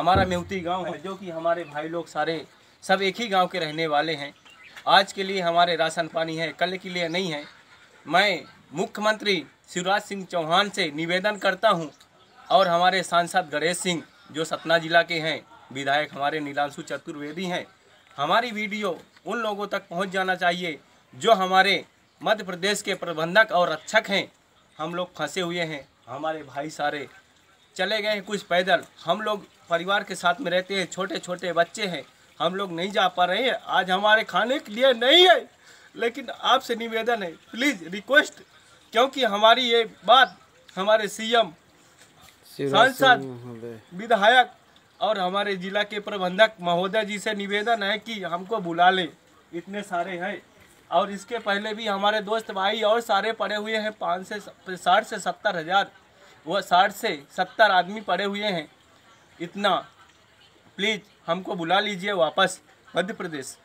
हमारा मेहती गाँव है, जो कि हमारे भाई लोग सारे, सब एक ही गाँव के रहने वाले हैं। आज के लिए हमारे राशन पानी है, कल के लिए नहीं है। मैं मुख्यमंत्री शिवराज सिंह चौहान से निवेदन करता हूँ, और हमारे सांसद गणेश सिंह, जो सतना जिला के हैं, विधायक हमारे नीलांशु चतुर्वेदी हैं, हमारी वीडियो उन लोगों तक पहुँच जाना चाहिए, जो हमारे मध्य प्रदेश के प्रबंधक और रक्षक हैं। हम लोग फंसे हुए हैं, हमारे भाई सारे। चले गए हैं कुछ पैदल। हम लोग परिवार के साथ में रहते हैं छोटे छोटे बच्चे हैं। हम लोग नहीं जा पा रहे हैं। आज हमारे खाने के लिए नहीं है लेकिन आपसे निवेदन है प्लीज़ रिक्वेस्ट क्योंकि हमारी ये बात हमारे सीएम सांसद विधायक और हमारे जिला के प्रबंधक महोदय जी से निवेदन है कि हमको बुला ले। इतने सारे हैं। और इसके पहले भी हमारे दोस्त भाई और सारे पड़े हुए हैं पाँच से साठ से सत्तर हज़ार। वो साठ से सत्तर आदमी पड़े हुए हैं। इतना प्लीज़ हमको बुला लीजिए वापस, मध्य प्रदेश।